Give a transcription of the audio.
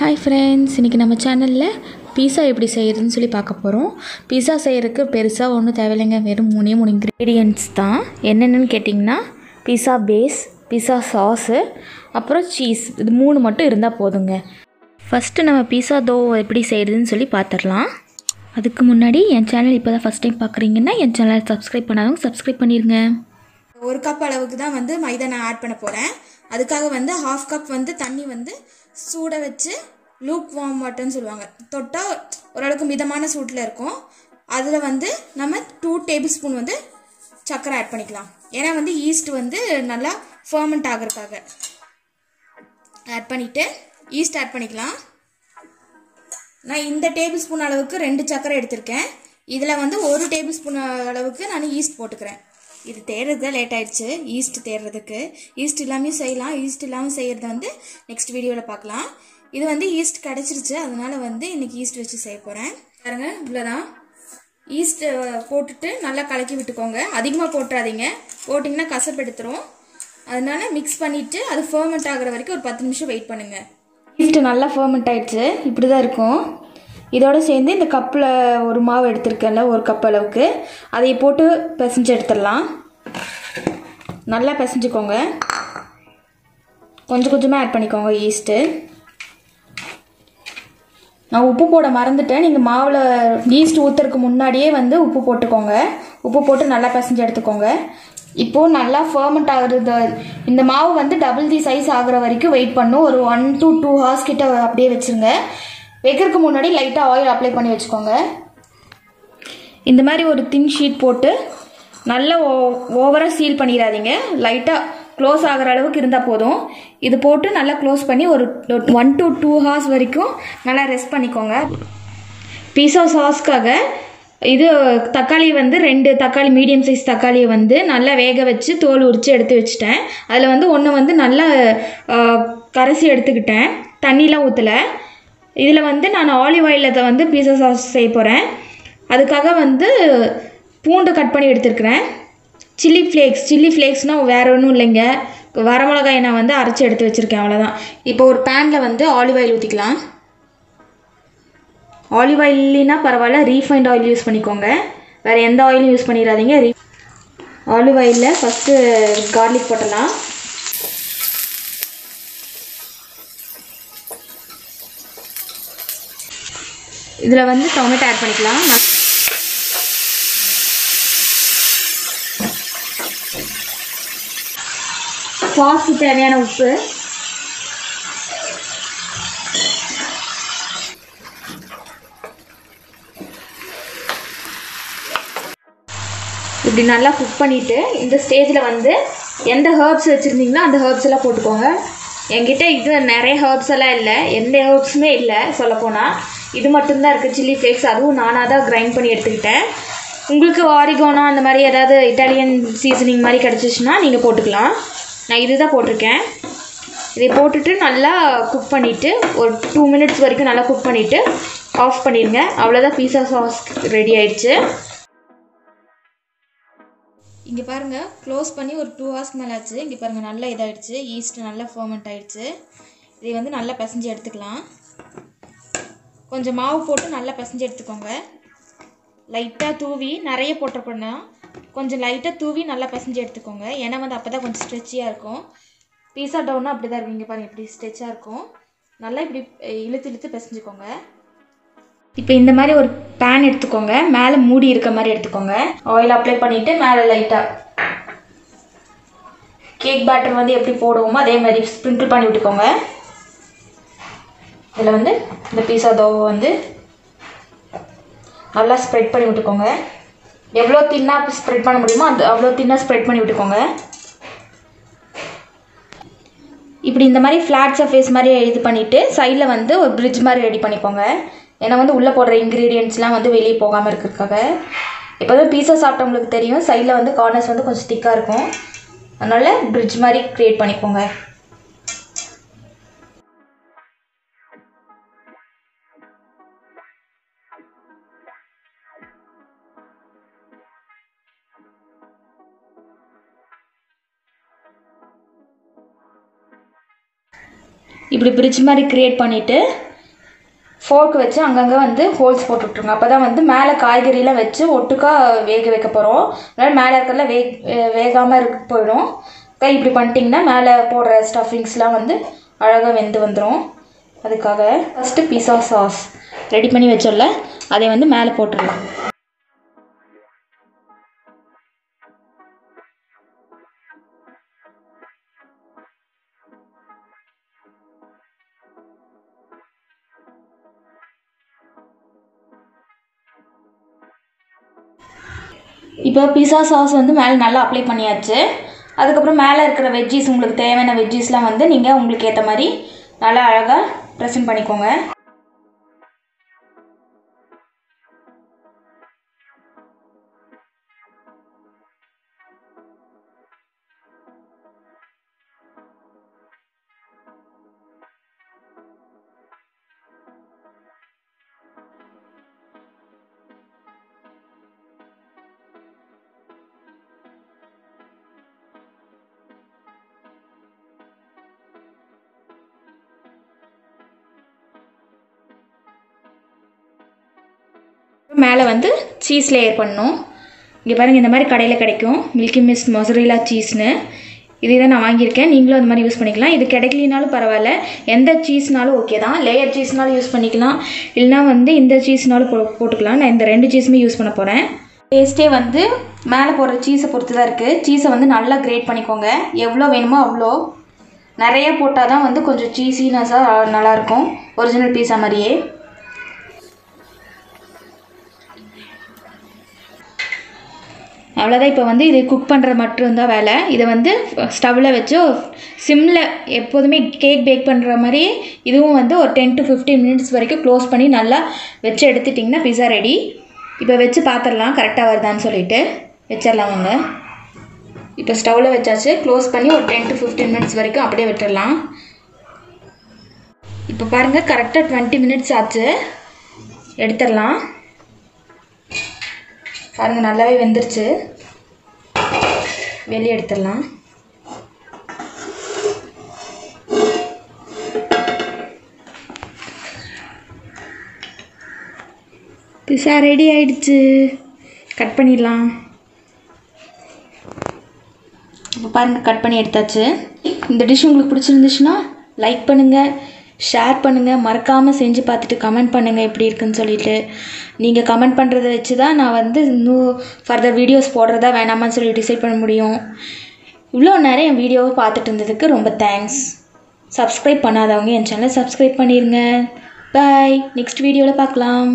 Hi friends இன்றைக்கி நம்ம சேனலில் பீஸா எப்படி செய்கிறதுன்னு சொல்லி பார்க்க போகிறோம் பீஸா செய்கிறதுக்கு பெருசாக ஒன்றும் தேவையில்லைங்க. வெறும் மூணே மூணு இன்க்ரீடியன்ட்ஸ் தான். என்னென்னு கேட்டிங்கன்னா பீஸா பேஸ் பீஸா சாஸு அப்புறம் சீஸ் இது மூணு மட்டும் இருந்தால் போதுங்க. ஃபஸ்ட்டு நம்ம பீஸா தோ எப்படி செய்கிறதுன்னு சொல்லி பார்த்துடலாம். அதுக்கு முன்னாடி என் சேனல் இப்போ தான் ஃபஸ்ட் டைம் பார்க்குறீங்கன்னா என் சேனலை சப்ஸ்கிரைப் பண்ணாதவங்க சப்ஸ்கிரைப் பண்ணிடுங்க ஒரு கப் அளவுக்கு தான் வந்து மைதா நான் ஆட் பண்ண போகிறேன் அதுக்காக வந்து ஹாஃப் கப் வந்து தண்ணி வந்து சூட வச்சு லூக் வார்ம் வாட்டர்னு சொல்லுவாங்க. தொட்டால் ஓரளவுக்கு மிதமான சூட்டில் இருக்கும். அதில் வந்து நம்ம டூ டேபிள் ஸ்பூன் வந்து சர்க்கரை ஆட் பண்ணிக்கலாம். ஏன்னா வந்து ஈஸ்ட் வந்து நல்லா ஃபர்மெண்ட் ஆகிறதுக்காக. ஆட் பண்ணிவிட்டு ஈஸ்ட் ஆட் பண்ணிக்கலாம். நான் இந்த டேபிள் ஸ்பூன் அளவுக்கு ரெண்டு சர்க்கரை எடுத்திருக்கேன். இதில் வந்து ஒரு டேபிள் ஸ்பூன் அளவுக்கு நான் ஈஸ்ட் போட்டுக்கிறேன். இது தேடுறது லேட் ஆயிடுச்சு. ஈஸ்ட் தேடுறதுக்கு ஈஸ்ட் இல்லாமல் செய்யலாம். ஈஸ்ட் இல்லாமல் செய்கிறத வந்து நெக்ஸ்ட் வீடியோவில் பார்க்கலாம். இது வந்து ஈஸ்ட் கிடச்சிருச்சு. அதனால் வந்து இன்றைக்கி ஈஸ்ட் வச்சு செய்ய போகிறேன் பாருங்க இவ்வளோதான் ஈஸ்ட்டை போட்டுட்டு நல்லா கலக்கி விட்டுக்கோங்க. அதிகமாக போட்டுறாதீங்க. போட்டிங்கன்னா கசப்பெடுத்துரும். அதனால மிக்ஸ் பண்ணிவிட்டு அது ஃபர்மெண்ட் ஆகிற வரைக்கும் ஒரு பத்து நிமிஷம் வெயிட் பண்ணுங்கள் ஈஸ்ட்டு நல்லா ஃபர்மெண்ட் ஆகிடுச்சு இப்படி தான் இருக்கும். இதோடு சேர்ந்து இந்த கப்பில் ஒரு மாவு எடுத்திருக்கேன்ல ஒரு கப் அளவுக்கு. அதை போட்டு பிசைஞ்சு எடுத்துடலாம். நல்லா பிசைஞ்சுக்கோங்க. கொஞ்சம் கொஞ்சமாக ஆட் பண்ணிக்கோங்க ஈஸ்ட்டு நான் உப்பு போட மறந்துட்டேன். நீங்கள் மாவில் ஈஸ்ட் ஊற்றுறதுக்கு முன்னாடியே வந்து உப்பு போட்டுக்கோங்க. உப்பு போட்டு நல்லா பிசைஞ்சு எடுத்துக்கோங்க. இப்போது நல்லா ஃபர்மெண்ட் ஆகுறது இந்த மாவு வந்து டபுள் தி சைஸ் ஆகிற வரைக்கும் வெயிட் பண்ணும். ஒரு ஒன் டு டூ ஹார்ஸ் கிட்ட அப்படியே வச்சுருங்க. வைக்கிறதுக்கு முன்னாடி லைட்டாக ஆயில் அப்ளை பண்ணி வச்சுக்கோங்க. இந்த மாதிரி ஒரு தின் ஷீட் போட்டு நல்லா ஓ ஓவராக சீல் பண்ணிடாதீங்க. லைட்டாக க்ளோஸ் ஆகிற அளவுக்கு இருந்தால் போதும். இது போட்டு நல்லா க்ளோஸ் பண்ணி ஒரு ஒன் டு டூ ஹார்ஸ் வரைக்கும் நல்லா ரெஸ்ட் பண்ணிக்கோங்க. பீஸா சாஸ்க்காக இது தக்காளி வந்து ரெண்டு தக்காளி மீடியம் சைஸ் தக்காளியை வந்து நல்லா வேக வச்சு தோல் உரித்து எடுத்து வச்சுட்டேன். அதில் வந்து ஒன்று வந்து நல்லா கரைசி எடுத்துக்கிட்டேன். தண்ணிலாம் ஊற்றலை இதில் வந்து நான் ஆலிவ் ஆயிலில் வந்து பீஸா சாஸ் செய்ய போகிறேன் அதுக்காக வந்து பூண்டு கட் பண்ணி எடுத்துருக்கிறேன். சில்லி ஃப்ளேக்ஸ் சில்லி ஃப்ளேக்ஸ்னால் வேறு ஒன்றும் இல்லைங்க. வரமிளகாயை நான் வந்து அரைச்சி எடுத்து வச்சுருக்கேன் அவ்வளோதான் இப்போ ஒரு பேனில் வந்து ஆலிவ் ஆயில் ஊற்றிக்கலாம் ஆலிவ் ஆயில் இல்லைன்னா பரவாயில்ல ரீஃபைண்ட் ஆயில் யூஸ் பண்ணிக்கோங்க. வேறு எந்த ஆயிலும் யூஸ் பண்ணிடாதீங்க. ரீ ஆலிவ் ஆயிலில் ஃபஸ்ட்டு கார்லிக் போட்டலாம் இதில் வந்து டொமேட்டோ ஆட் பண்ணிக்கலாம். சாஸுக்கு தேவையான உப்பு. இப்படி நல்லா குக் பண்ணிவிட்டு இந்த ஸ்டேஜில் வந்து எந்த ஹேர்ப்ஸ் வச்சுருந்தீங்களோ அந்த ஹேர்ப்ஸ் எல்லாம் போட்டுக்கோங்க. என்கிட்ட இது நிறைய ஹேர்ப்ஸ் எல்லாம் இல்லை. எந்த ஹேர்ப்ஸுமே இல்லை சொல்லப்போனால் இது மட்டும்தான் இருக்குது சில்லி ஃப்ளேக்ஸ் அதுவும் நானாக தான் கிரைண்ட் பண்ணி எடுத்துக்கிட்டேன். உங்களுக்கு வாரிகோனா அந்த மாதிரி ஏதாவது இட்டாலியன் சீசனிங் மாதிரி கிடச்சிச்சின்னா நீங்கள் போட்டுக்கலாம். நான் இது தான் போட்டிருக்கேன். இதை போட்டுட்டு நல்லா குக் பண்ணிவிட்டு ஒரு டூ மினிட்ஸ் வரைக்கும் நல்லா குக் பண்ணிவிட்டு ஆஃப் பண்ணிடுங்க அவ்வளோதான் பீஸா சாஸ் ரெடி ஆயிடுச்சு. இங்கே பாருங்கள் க்ளோஸ் பண்ணி ஒரு டூ ஹவர்ஸ்க்கு மேலே ஆச்சு. இங்கே பாருங்கள் நல்லா இதாகிடுச்சு ஈஸ்ட் நல்லா ஃபர்மெண்ட் ஆகிடுச்சு இதை வந்து நல்லா பிசைஞ்சு எடுத்துக்கலாம். கொஞ்சம் மாவு போட்டு நல்லா பிசைஞ்சு எடுத்துக்கோங்க. லைட்டாக தூவி நிறைய போட்டிருக்கோன்னா கொஞ்சம் லைட்டாக தூவி நல்லா பிசைஞ்சு எடுத்துக்கோங்க. ஏன்னா வந்து அப்போ தான் கொஞ்சம் ஸ்ட்ரெச்சியாக இருக்கும். பீஸா டவுன்னா அப்படி தான் இருக்கும். பாருங்கள் இப்படி ஸ்ட்ரெச்சாக இருக்கும். நல்லா இப்படி இழுத்து இழுத்து பிசைஞ்சுக்கோங்க. இப்போ இந்த மாதிரி ஒரு பேன் எடுத்துக்கோங்க. மேலே மூடி இருக்க மாதிரி எடுத்துக்கோங்க. ஆயில் அப்ளை பண்ணிவிட்டு மேலே லைட்டாக கேக் பேட்டர் வந்து எப்படி போடுவோமோ அதே மாதிரி ஸ்ப்ரிங்கிள் பண்ணி விட்டுக்கோங்க. இதில் வந்து இந்த பீஸா தோவை வந்து நல்லா ஸ்ப்ரெட் பண்ணி விட்டுக்கோங்க. எவ்வளோ தின்னாக ஸ்ப்ரெட் பண்ண முடியுமோ அந்த அவ்வளோ தின்னாக ஸ்ப்ரெட் பண்ணி விட்டுக்கோங்க. இப்படி இந்த மாதிரி ஃப்ளாட் சர்ஃபேஸ் மாதிரி இது பண்ணிவிட்டு சைடில் வந்து ஒரு பிரிட்ஜ் மாதிரி ரெடி பண்ணிக்கோங்க. ஏன்னா வந்து உள்ளே போடுற இன்க்ரீடியன்ட்ஸ்லாம் வந்து வெளியே போகாமல் இருக்கிறதுக்காக. இப்போ தான் பீஸா சாப்பிட்டவங்களுக்கு தெரியும் சைடில் வந்து கார்னர்ஸ் வந்து கொஞ்சம் திக்காக இருக்கும். அதனால் பிரிட்ஜ் மாதிரி க்ரியேட் பண்ணிக்கோங்க. இப்படி பிரிட்ஜ் மாதிரி க்ரியேட் பண்ணிவிட்டு ஃபோர்க் வச்சு அங்கங்கே வந்து ஹோல்ஸ் போட்டு விட்ருங்க அப்போ தான் வந்து மேலே காய்கறிலாம் வச்சு ஒட்டுக்கா வேக வைக்க போகிறோம் அதனால் மேலே இருக்கிறதுல வே வேகாமல் இருக்க போயிடும். கை இப்படி பண்ணிட்டிங்கன்னா மேலே போடுற ஸ்டஃபிங்ஸ்லாம் வந்து அழகாக வெந்து வந்துடும் அதுக்காக ஃபஸ்ட்டு பீஸா சாஸ் ரெடி பண்ணி வச்சோம்ல அதை வந்து மேலே போட்டுடலாம். இப்போ பீஸா சாஸ் வந்து மேலே நல்லா அப்ளை பண்ணியாச்சு. அதுக்கப்புறம் மேலே இருக்கிற வெஜ்ஜீஸ் உங்களுக்கு தேவையான வெஜ்ஜீஸ்லாம் வந்து நீங்கள் உங்களுக்கு ஏற்ற மாதிரி நல்லா அழகாக ப்ரெசென்ட் பண்ணிக்கோங்க. மேலே வந்து சீஸ் லேயர் பண்ணும். இங்கே பாருங்கள் இந்த மாதிரி கடையில் கிடைக்கும். மில்கி மிஸ் மொசரிலா சீஸ்னு இதே தான் நான் வாங்கியிருக்கேன். நீங்களும் அந்த மாதிரி யூஸ் பண்ணிக்கலாம். இது கிடைக்கலினாலும் பரவாயில்ல. எந்த சீஸ்னாலும் ஓகே தான். லேயர் சீஸ்னாலும் யூஸ் பண்ணிக்கலாம். இல்லைனா வந்து இந்த சீஸ்னாலும் போ போட்டுக்கலாம். நான் இந்த ரெண்டு சீஸுமே யூஸ் பண்ண போகிறேன் டேஸ்ட்டே வந்து மேலே போடுற சீஸை பொறுத்து தான் இருக்குது சீஸை வந்து நல்லா கிரேட் பண்ணிக்கோங்க. எவ்வளோ வேணுமோ அவ்வளோ. நிறைய போட்டால் தான் வந்து கொஞ்சம் சீஸினஸாக நல்லாயிருக்கும் ஒரிஜினல் பீஸா மாதிரியே. அவ்வளோதான் இப்போ வந்து இது குக் பண்ணுறது மட்டும்தான் வேலை. இதை வந்து ஸ்டவ்வில் வச்சு சிம்மில் எப்போதுமே கேக் பேக் பண்ணுற மாதிரி இதுவும் வந்து ஒரு டென் டு ஃபிஃப்டீன் மினிட்ஸ் வரைக்கும் க்ளோஸ் பண்ணி நல்லா வச்சு எடுத்துட்டிங்கன்னா பிஸா ரெடி இப்போ வச்சு பார்த்துடலாம் கரெக்டாக வருதான்னு சொல்லிட்டு வச்சிடலாம் அவங்க இப்போ ஸ்டவ்வில் வச்சாச்சு. க்ளோஸ் பண்ணி ஒரு டென் டு ஃபிஃப்டீன் மினிட்ஸ் வரைக்கும் அப்படியே விட்டுடலாம். இப்போ பாருங்கள் கரெக்டாக டுவெண்ட்டி மினிட்ஸ் ஆச்சு. எடுத்துடலாம். பாருங்கள் நல்லாவே வெந்துருச்சு. வெளியே எடுத்துடலாம். பிசா ரெடி ஆயிடுச்சு. கட் பண்ணிடலாம். இப்போ பாருங்கள் கட் பண்ணி எடுத்தாச்சு. இந்த டிஷ் உங்களுக்கு பிடிச்சிருந்துச்சுன்னா லைக் பண்ணுங்கள் ஷேர் பண்ணுங்கள் மறக்காமல் செஞ்சு பார்த்துட்டு கமெண்ட் பண்ணுங்கள் எப்படி இருக்குன்னு சொல்லிட்டு. நீங்கள் கமெண்ட் பண்ணுறத வச்சு தான் நான் வந்து இன்னும் ஃபர்தர் வீடியோஸ் போடுறதா வேணாமான்னு சொல்லி டிசைட் பண்ண முடியும். இவ்வளோ நேரம் என் வீடியோவை பார்த்துட்டு இருந்ததுக்கு ரொம்ப தேங்க்ஸ் சப்ஸ்கிரைப் பண்ணாதவங்க என் சேனலை சப்ஸ்கிரைப் பண்ணிடுங்க பாய் நெக்ஸ்ட் வீடியோவில் பார்க்கலாம்.